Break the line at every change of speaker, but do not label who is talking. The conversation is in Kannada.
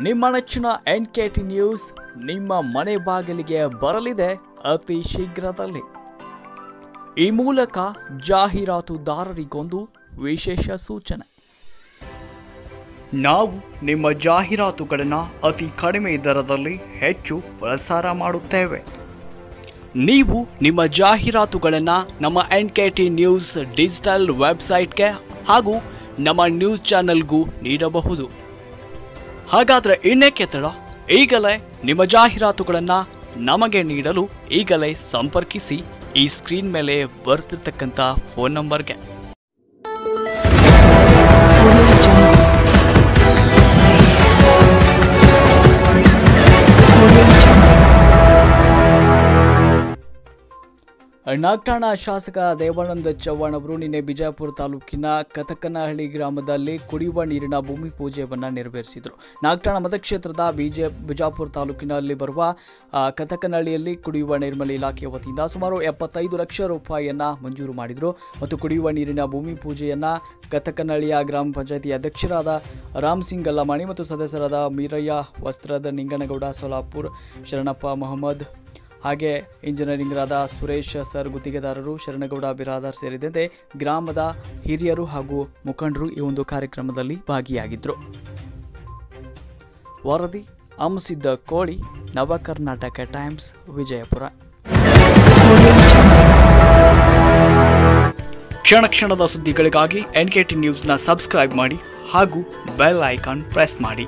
ನಿಮ್ಮ ನೆಚ್ಚಿನ ಎನ್ ಕೆ ಟಿ ನ್ಯೂಸ್ ನಿಮ್ಮ ಮನೆ ಬಾಗಿಲಿಗೆ ಬರಲಿದೆ ಅತಿ ಶೀಘ್ರದಲ್ಲಿ. ಈ ಮೂಲಕ ಜಾಹೀರಾತುದಾರರಿಗೊಂದು ವಿಶೇಷ ಸೂಚನೆ. ನಾವು ನಿಮ್ಮ ಜಾಹೀರಾತುಗಳನ್ನು ಅತಿ ಕಡಿಮೆ ದರದಲ್ಲಿ ಹೆಚ್ಚು ಪ್ರಸಾರ ಮಾಡುತ್ತೇವೆ. ನೀವು ನಿಮ್ಮ ಜಾಹೀರಾತುಗಳನ್ನು ನಮ್ಮ N K T news digital ವೆಬ್ಸೈಟ್ಗೆ ಹಾಗೂ ನಮ್ಮ ನ್ಯೂಸ್ ಚಾನೆಲ್ಗೂ ನೀಡಬಹುದು. ಹಾಗಾದರೆ ಇನ್ನೇಕೆ ತಡ ಈಗಲೇ ನಿಮ್ಮ ಜಾಹೀರಾತುಗಳನ್ನು ನಮಗೆ ನೀಡಲು ಈಗಲೇ ಸಂಪರ್ಕಿಸಿ ಈ ಸ್ಕ್ರೀನ್ ಮೇಲೆ ಬರ್ತಿರ್ತಕ್ಕಂಥ ಫೋನ್ ನಂಬರ್ಗೆ ನಾಗ್ಠಾಣ ಶಾಸಕ ದೇವಾನಂದ ಚವ್ಹಾಣ್ ಅವರು ನಿನ್ನೆ ಬಿಜಾಪುರ ತಾಲೂಕಿನ ಕತಕನಹಳ್ಳಿ ಗ್ರಾಮದಲ್ಲಿ ಕುಡಿಯುವ ನೀರಿನ ಭೂಮಿ ಪೂಜೆಯನ್ನು ನೆರವೇರಿಸಿದರು. ನಾಗ್ಠಾಣ ಮತಕ್ಷೇತ್ರದ ಬಿಜೆ ಬಿಜಾಪುರ ತಾಲೂಕಿನಲ್ಲಿ ಬರುವ ಕತಕನಹಳ್ಳಿಯಲ್ಲಿ ಕುಡಿಯುವ ನೈರ್ಮಲ್ಯ ಇಲಾಖೆಯ ವತಿಯಿಂದ ಸುಮಾರು ಎಪ್ಪತ್ತೈದು ಲಕ್ಷ ರೂಪಾಯಿಯನ್ನು ಮಂಜೂರು ಮಾಡಿದರು. ಮತ್ತು ಕುಡಿಯುವ ನೀರಿನ ಭೂಮಿ ಪೂಜೆಯನ್ನು ಕತಕನಹಳ್ಳಿಯ ಗ್ರಾಮ ಪಂಚಾಯತಿ ಅಧ್ಯಕ್ಷರಾದ ರಾಮ್ ಸಿಂಗ್ ಗಲ್ಲಮಾಣಿ ಮತ್ತು ಸದಸ್ಯರಾದ ಮೀರಯ್ಯ ವಸ್ತ್ರದ ನಿಂಗನಗೌಡ ಸೋಲಾಪುರ್, ಶರಣಪ್ಪ ಮೊಹಮ್ಮದ್ ಹಾಗೆ ಇಂಜಿನಿಯರಿಂಗ್ರಾದ ಸುರೇಶ್ ಸರ್ ಗುತ್ತಿಗೆದಾರರು ಶರಣಗೌಡ ಬಿರಾದಾರ್ ಸೇರಿದಂತೆ ಗ್ರಾಮದ ಹಿರಿಯರು ಹಾಗೂ ಮುಖಂಡರು ಈ ಒಂದು ಕಾರ್ಯಕ್ರಮದಲ್ಲಿ ಭಾಗಿಯಾಗಿದ್ದರು ವರದಿ ಅಮಸಿದ್ದ ಕೋಳಿ ನವ ಕರ್ನಾಟಕ ಟೈಮ್ಸ್, ವಿಜಯಪುರ. ಕ್ಷಣ ಕ್ಷಣದ ಸುದ್ದಿಗಳಿಗಾಗಿ ಎನ್ ಕೆ ಟಿ ನ್ಯೂಸ್ನ ಸಬ್ಸ್ಕ್ರೈಬ್ ಮಾಡಿ ಹಾಗೂ ಬೆಲ್ ಐಕಾನ್ ಪ್ರೆಸ್ ಮಾಡಿ.